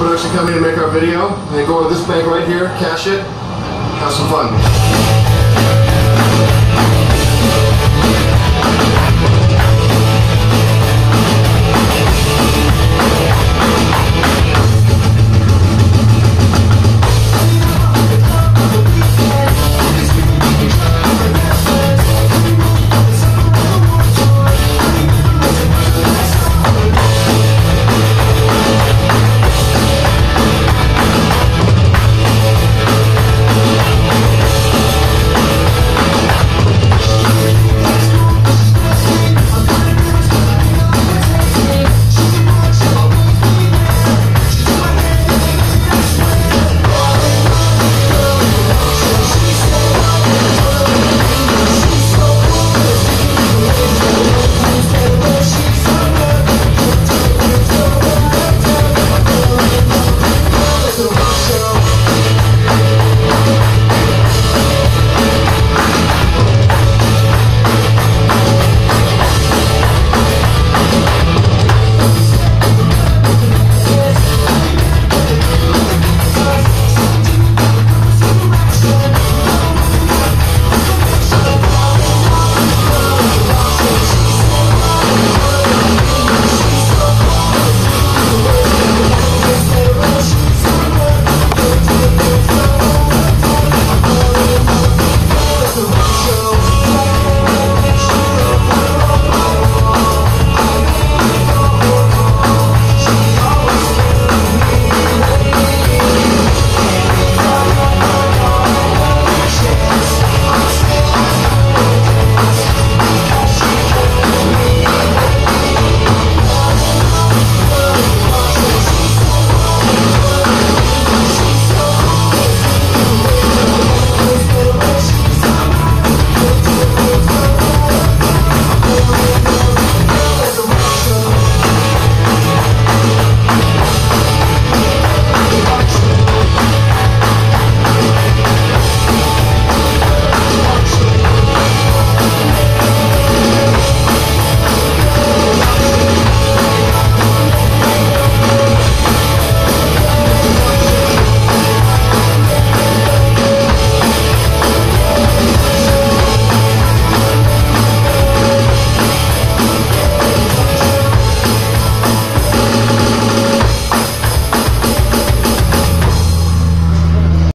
production company to make our video, and go to this bank right here, cash it, have some fun.